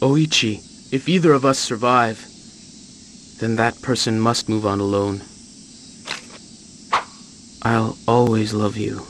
Oichi, if either of us survive, then that person must move on alone. I'll always love you.